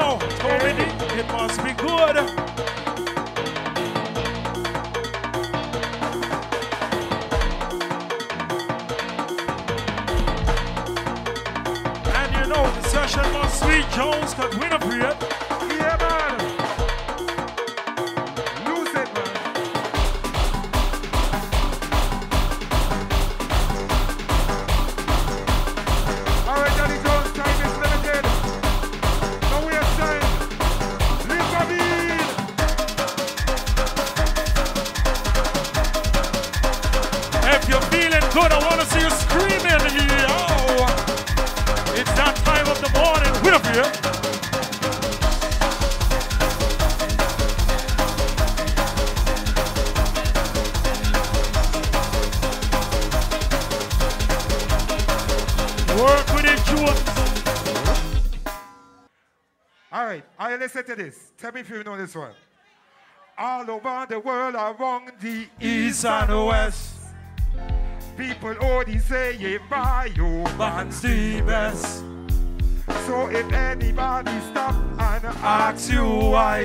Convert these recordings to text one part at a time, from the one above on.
know Tony, it must be good. And you know the session must be Jones, cause we're not Yeah, man. I want to see you screaming. It's that time of the morning. Work with it, listen to this. Tell me if you know this one. All over the world, around the east and west, people oh, only say yeah, Vio, Man's the best. So if anybody stop and ask you why,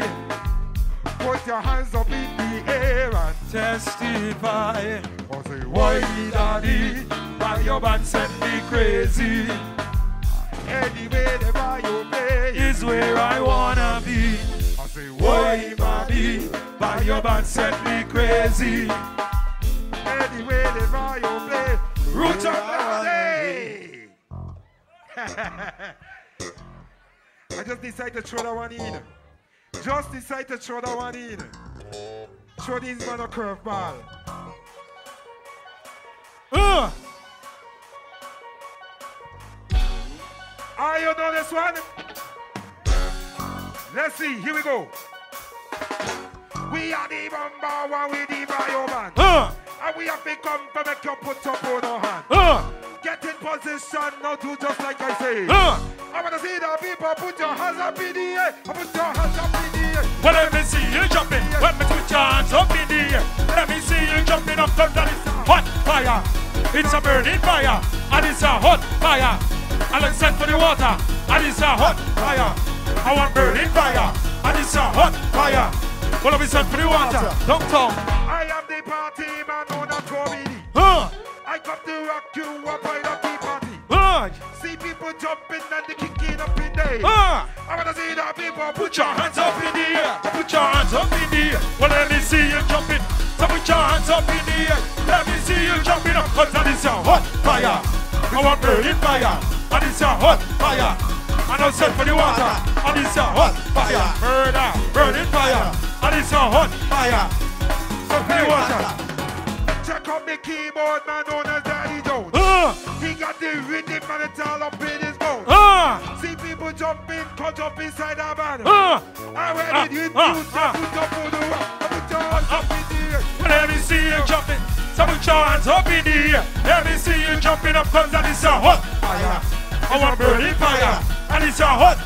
put your hands up in the air and Testify. or say Why, why daddy? Why your band send me crazy? Anyway, the Vio play Is where I wanna be. I say Why, mommy? Why your band send me crazy? Anyway, the you play Root Root up, I just decided to throw that one in. Just decided to throw that one in. Throw this man a curveball. Uh, Are you know this one? Let's see, here we go. We are the number one with the Vio man. uh, And we have become to make you put up on our hand. uh, Get in position, now do just like I say. uh. I wanna see the people put your hands up in the air. Put your hands up in the air. Well, let me see you jumping. Let me put your hands up in the air. Let me see you jumping up. It's a hot fire. It's a burning fire. And it's a hot fire. And let's send for the water. And it's a hot fire. I want burning fire. And it's a hot fire. Well, let me send for the water. Downtown. I am the party I come to rock you up by the tea party. uh, See people jumping and the kicking up in there. uh. I wanna see the people put your hands up in the air. Put your hands up in the air. Well, let me see you jumping. So put your hands up in the air. Let me see you jumping up. Cause that is a hot fire. I want burning fire. And it's a hot fire. And I'm set for the water. And it's a hot fire. Murder. Burning fire. And it's a hot fire. Set for the water. Check out the keyboard man known as Daddy Jones. Uh, He got the rhythm and it's all up in his mouth. uh, See people jumping, cut up inside our band. uh. I when Ah, it hit you, ah. put up on the rock. Put your hands up in the air. Well, let me see you jumping. So put your hands up in the air. Let me see you jumping up. Cause that is a hot fire. I want burning fire. And it's a hot